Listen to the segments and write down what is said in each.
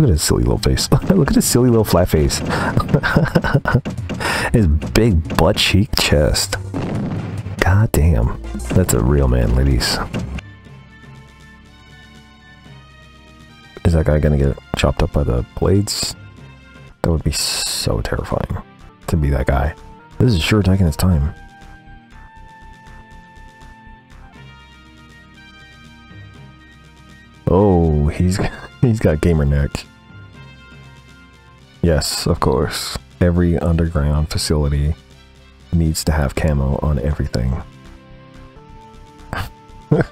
Look at his silly little face. Look at his silly little flat face. his big butt cheek chest. God damn. That's a real man, ladies. Is that guy gonna get chopped up by the blades? That would be so terrifying to be that guy. This is sure taking its time. Oh, he's he's got gamer neck. Yes, of course. Every underground facility needs to have camo on everything.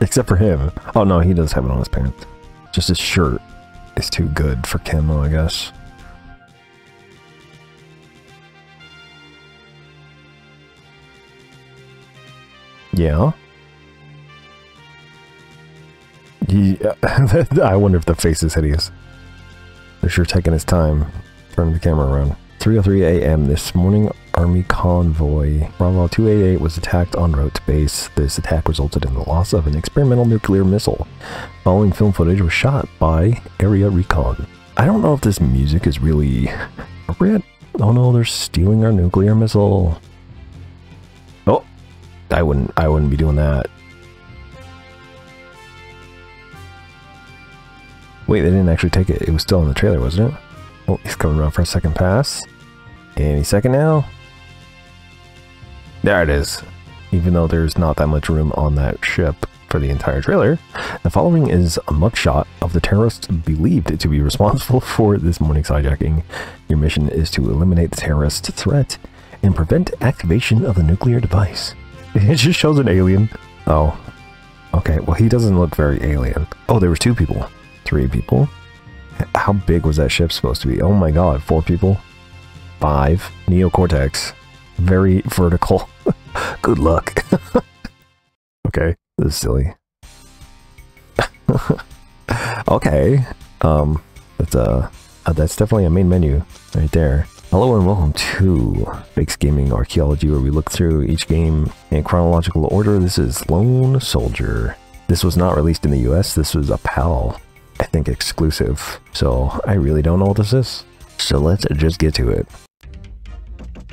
Except for him. Oh no, he does have it on his pants. Just his shirt is too good for camo, I guess. Yeah. Yeah, I wonder if the face is hideous. They're sure taking his time turning the camera around. 3.03 a.m. this morning, Army convoy Bravo 288 was attacked en route to base. This attack resulted in the loss of an experimental nuclear missile. Following film footage was shot by Area Recon. I don't know if this music is really appropriate. Oh no, they're stealing our nuclear missile. Oh, I wouldn't, I wouldn't be doing that. Wait, they didn't actually take it. It was still in the trailer, wasn't it? Oh, he's coming around for a second pass. Any second now. There it is. Even though there's not that much room on that ship for the entire trailer, the following is a mugshot of the terrorists believed to be responsible for this morning's hijacking. Your mission is to eliminate the terrorist threat and prevent activation of the nuclear device. It just shows an alien. Oh. Okay, well he doesn't look very alien. Oh, there was two people. Three people. How big was that ship supposed to be? Oh my god, four people? Five. Neocortex. Very vertical. Good luck. okay, this is silly. okay. Um, that's, uh, uh, that's definitely a main menu right there. Hello and welcome to Fakes Gaming Archaeology, where we look through each game in chronological order. This is Lone Soldier. This was not released in the US, this was a PAL, I think, exclusive. So I really don't know what this is. So let's just get to it.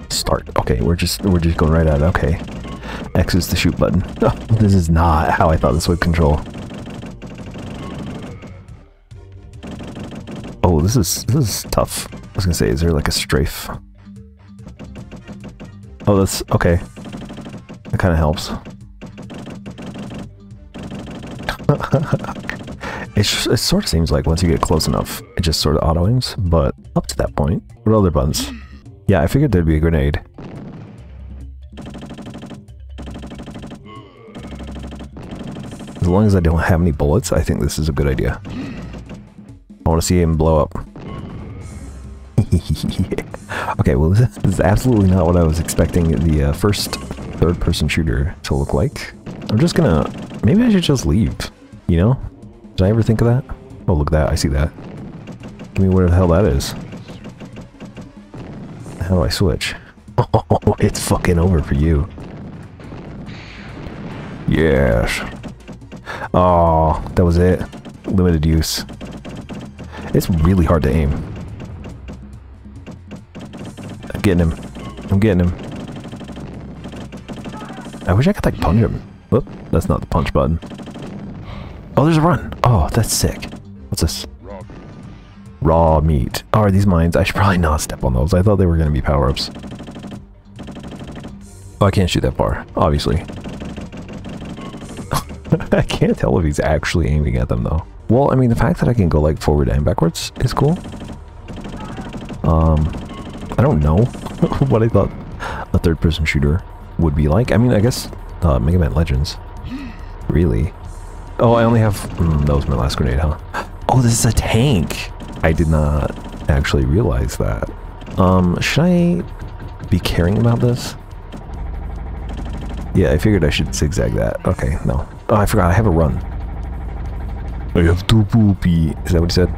Start. Okay, we're just we're just going right at it. Okay. X is the shoot button. Oh, this is not how I thought this would control. Oh, this is this is tough. I was gonna say, is there like a strafe? Oh, that's okay. That kind of helps. it, it sort of seems like once you get close enough, it just sort of auto aims. But up to that point, what other buttons? Yeah, I figured there'd be a grenade. As long as I don't have any bullets, I think this is a good idea. I want to see him blow up. okay, well this is absolutely not what I was expecting the uh, first third-person shooter to look like. I'm just gonna... Maybe I should just leave, you know? Did I ever think of that? Oh, look at that. I see that. Give me where the hell that is. How do I switch? Oh, it's fucking over for you. Yes. Oh, that was it. Limited use. It's really hard to aim. I'm getting him. I'm getting him. I wish I could like punch him. Whoop, that's not the punch button. Oh, there's a run. Oh, that's sick. What's this? Raw meat. Oh, are these mines? I should probably not step on those. I thought they were going to be power-ups. Oh, I can't shoot that far, obviously. I can't tell if he's actually aiming at them, though. Well, I mean, the fact that I can go, like, forward and backwards is cool. Um, I don't know what I thought a third-person shooter would be like. I mean, I guess uh, Mega Man Legends. Really? Oh, I only have... Mm, that was my last grenade, huh? Oh, this is a tank! I did not actually realize that. Um, should I be caring about this? Yeah, I figured I should zigzag that. Okay, no. Oh, I forgot, I have a run. I have two poopy. Is that what he said?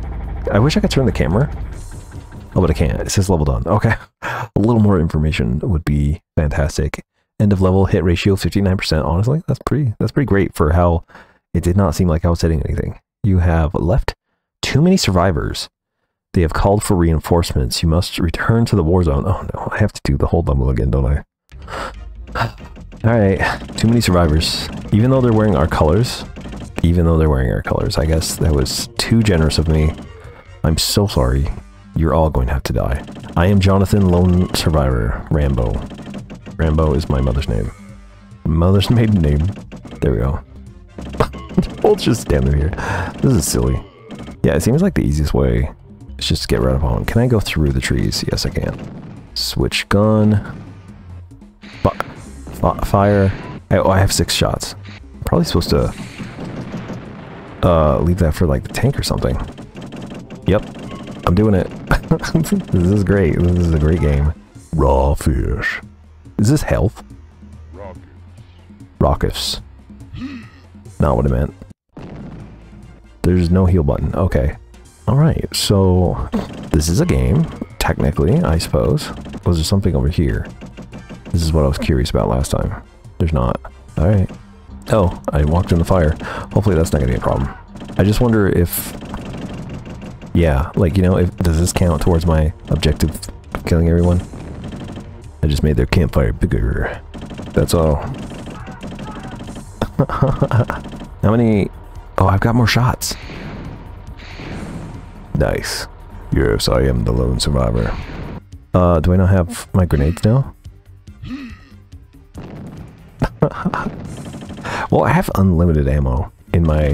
I wish I could turn the camera. Oh, but I can't. It says level done. Okay. A little more information would be fantastic. End of level hit ratio 59%. Honestly, that's pretty that's pretty great for how it did not seem like I was hitting anything. You have left Too many survivors. They have called for reinforcements. You must return to the war zone. Oh no, I have to do the whole level again, don't I? Alright, too many survivors. Even though they're wearing our colors, even though they're wearing our colors, I guess that was too generous of me. I'm so sorry. You're all going to have to die. I am Jonathan Lone Survivor Rambo. Rambo is my mother's name. Mother's maiden name. There we go. we'll just stand there here. This is silly. Yeah, it seems like the easiest way is just to get rid of them. Can I go through the trees? Yes, I can. Switch gun. fire. Oh, I have six shots. I'm probably supposed to uh, leave that for like the tank or something. Yep, I'm doing it. this is great. This is a great game. Raw fish. Is this health? Raucous. Not what I meant. There's no heal button. Okay. Alright, so this is a game, technically, I suppose. Was there something over here? This is what I was curious about last time. There's not. Alright. Oh, I walked in the fire. Hopefully that's not going to be a problem. I just wonder if... Yeah, like, you know, if does this count towards my objective of killing everyone? I just made their campfire bigger. That's all. How many... Oh, I've got more shots. Nice. Yes, I am the lone survivor. Uh, do I not have my grenades now? well, I have unlimited ammo in my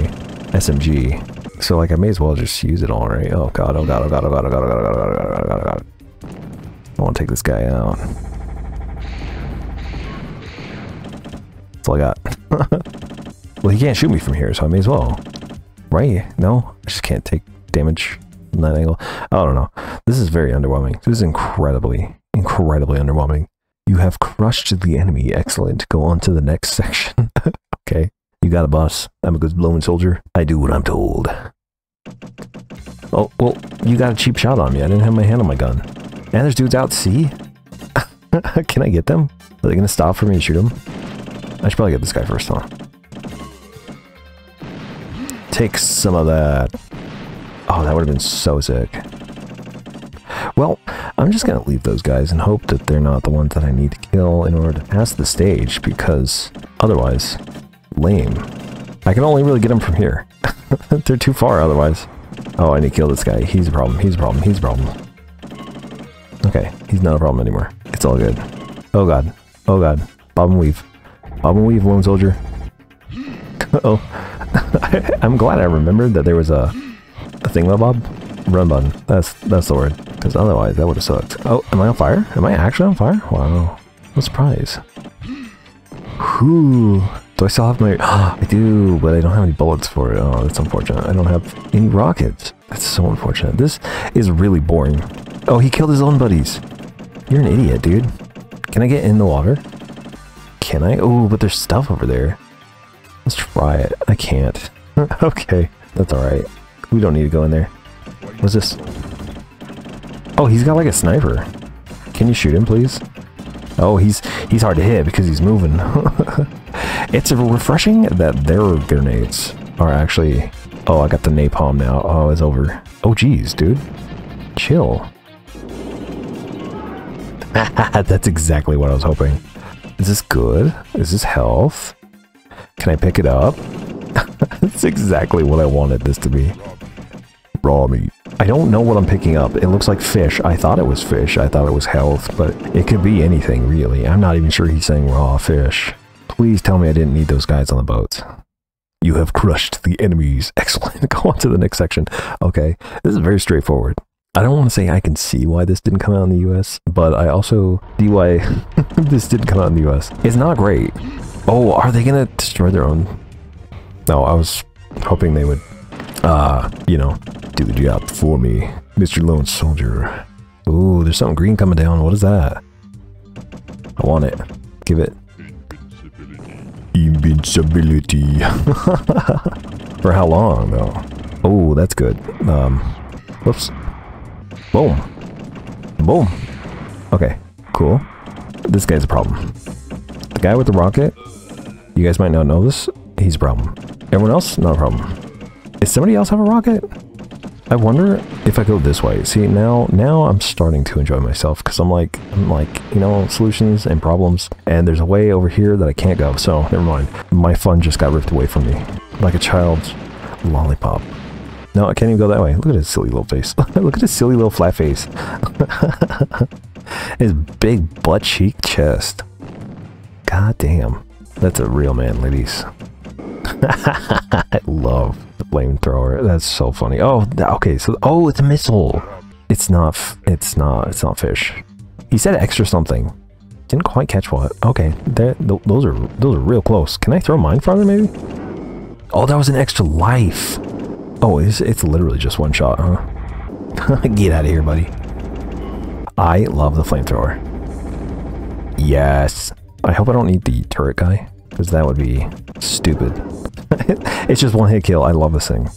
SMG. So, like, I may as well just use it all, right? Oh god, oh god, oh god, oh god, oh god, oh god, oh god, oh god, oh god, oh god. I want to take this guy out. That's all I got. Well, he can't shoot me from here, so I may as well. Right? No? I just can't take damage from that angle. I don't know. This is very underwhelming. This is incredibly, incredibly underwhelming. You have crushed the enemy. Excellent. Go on to the next section. okay. You got a boss. I'm a good blowing soldier. I do what I'm told. Oh, well, you got a cheap shot on me. I didn't have my hand on my gun. And there's dudes out sea. Can I get them? Are they going to stop for me to shoot them? I should probably get this guy first, huh? Take some of that. Oh, that would have been so sick. Well, I'm just going to leave those guys and hope that they're not the ones that I need to kill in order to pass the stage, because otherwise, lame. I can only really get them from here. they're too far otherwise. Oh, I need to kill this guy. He's a problem. He's a problem. He's a problem. Okay, he's not a problem anymore. It's all good. Oh god. Oh god. Bob and weave. Bob and weave, lone soldier. oh. I'm glad I remembered that there was a, a thingamabob run button. That's that's the word. Because otherwise, that would have sucked. Oh, am I on fire? Am I actually on fire? Wow. What a surprise. Whew. Do I still have my... I do, but I don't have any bullets for it. Oh, that's unfortunate. I don't have any rockets. That's so unfortunate. This is really boring. Oh, he killed his own buddies. You're an idiot, dude. Can I get in the water? Can I? Oh, but there's stuff over there. Let's try it. I can't. okay, that's alright. We don't need to go in there. What's this? Oh, he's got like a sniper. Can you shoot him, please? Oh, he's he's hard to hit because he's moving. it's refreshing that their grenades are actually... Oh, I got the napalm now. Oh, it's over. Oh, geez, dude. Chill. That's exactly what I was hoping. Is this good? Is this health? Can I pick it up? That's exactly what I wanted this to be. Raw meat. I don't know what I'm picking up. It looks like fish. I thought it was fish. I thought it was health, but it could be anything, really. I'm not even sure he's saying raw fish. Please tell me I didn't need those guys on the boats. You have crushed the enemies. Excellent. Go on to the next section. Okay, this is very straightforward. I don't want to say I can see why this didn't come out in the US, but I also see why this didn't come out in the US. It's not great. Oh, are they to destroy their own? No, I was hoping they would, uh, you know, do the job for me. Mr. Lone Soldier. Ooh, there's something green coming down. What is that? I want it. Give it. Invincibility. For how long, though? Oh, that's good. Um, whoops. Boom. Boom. Okay, cool. This guy's a problem. The guy with the rocket, you guys might not know this, he's a problem. Everyone else, not a problem. Does somebody else have a rocket? I wonder if I go this way. See, now now I'm starting to enjoy myself because I'm like, I'm like, you know, solutions and problems. And there's a way over here that I can't go. So never mind. My fun just got ripped away from me. Like a child's lollipop. No, I can't even go that way. Look at his silly little face. Look at his silly little flat face. his big butt cheek chest. God damn. That's a real man, ladies. I love the flamethrower. That's so funny. Oh, okay. So, oh, it's a missile. It's not. It's not. It's not fish. He said extra something. Didn't quite catch what. Okay, th those are those are real close. Can I throw mine farther, maybe? Oh, that was an extra life. Oh, it's it's literally just one shot, huh? Get out of here, buddy. I love the flamethrower. Yes. I hope I don't need the turret guy, because that would be stupid. it's just one hit kill. I love this thing.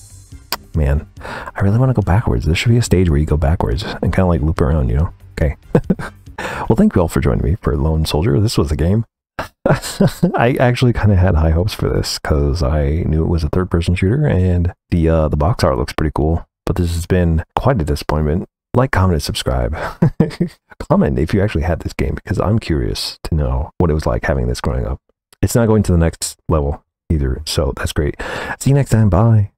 Man, I really want to go backwards. There should be a stage where you go backwards and kind of like loop around, you know? Okay. well, thank you all for joining me for Lone Soldier. This was a game. I actually kind of had high hopes for this because I knew it was a third-person shooter and the uh, the box art looks pretty cool. But this has been quite a disappointment. Like, comment, and subscribe. comment if you actually had this game because I'm curious to know what it was like having this growing up. It's not going to the next level either. So that's great. See you next time. Bye.